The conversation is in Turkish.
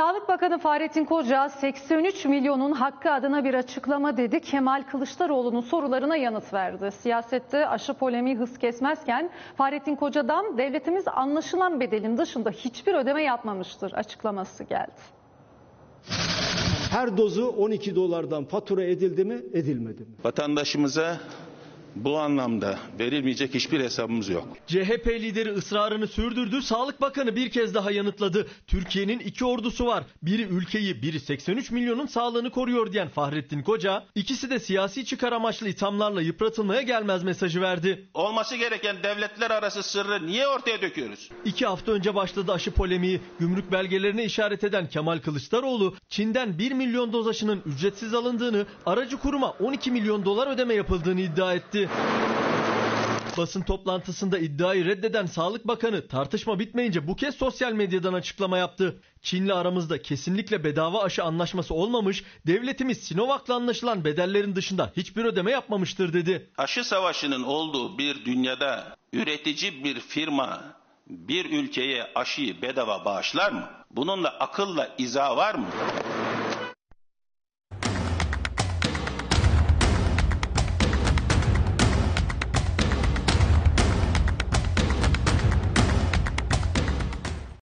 Sağlık Bakanı Fahrettin Koca 83 milyonun hakkı adına bir açıklama dedi. Kemal Kılıçdaroğlu'nun sorularına yanıt verdi. Siyasette aşı polemiği hız kesmezken Fahrettin Koca'dan devletimiz anlaşılan bedelin dışında hiçbir ödeme yapmamıştır açıklaması geldi. Her dozu 12 dolardan fatura edildi mi, edilmedi mi? Vatandaşımıza bu anlamda verilmeyecek hiçbir hesabımız yok. CHP lideri ısrarını sürdürdü. Sağlık Bakanı bir kez daha yanıtladı. Türkiye'nin iki ordusu var. Biri ülkeyi, biri 83 milyonun sağlığını koruyor diyen Fahrettin Koca, ikisi de siyasi çıkar amaçlı ithamlarla yıpratılmaya gelmez mesajı verdi. Olması gereken devletler arası sırrı niye ortaya döküyoruz? İki hafta önce başladı aşı polemiği. Gümrük belgelerine işaret eden Kemal Kılıçdaroğlu, Çin'den 1 milyon doz aşının ücretsiz alındığını, aracı kuruma 12 milyon dolar ödeme yapıldığını iddia etti. Basın toplantısında iddiayı reddeden Sağlık Bakanı tartışma bitmeyince bu kez sosyal medyadan açıklama yaptı. Çin'le aramızda kesinlikle bedava aşı anlaşması olmamış, devletimiz Sinovac'la anlaşılan bedellerin dışında hiçbir ödeme yapmamıştır dedi. Aşı savaşının olduğu bir dünyada üretici bir firma bir ülkeye aşıyı bedava bağışlar mı? Bununla akılla izah var mı?